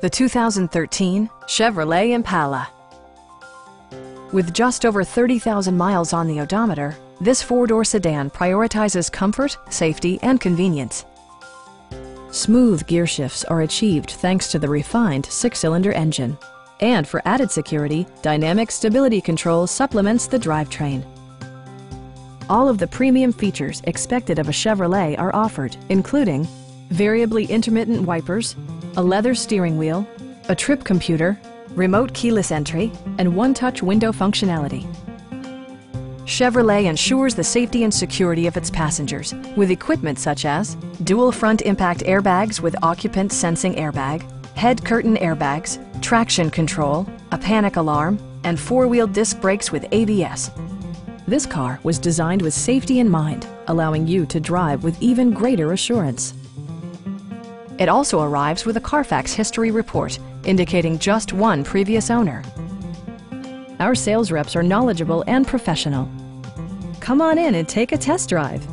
the 2013 Chevrolet Impala. With just over 30,000 miles on the odometer, this four-door sedan prioritizes comfort, safety, and convenience. Smooth gear shifts are achieved thanks to the refined six-cylinder engine. And for added security, Dynamic Stability Control supplements the drivetrain. All of the premium features expected of a Chevrolet are offered, including variably intermittent wipers, a leather steering wheel, a trip computer, remote keyless entry, and one-touch window functionality. Chevrolet ensures the safety and security of its passengers with equipment such as dual front impact airbags with occupant sensing airbag, head curtain airbags, traction control, a panic alarm, and four-wheel disc brakes with ABS. This car was designed with safety in mind, allowing you to drive with even greater assurance. It also arrives with a Carfax history report, indicating just one previous owner. Our sales reps are knowledgeable and professional. Come on in and take a test drive.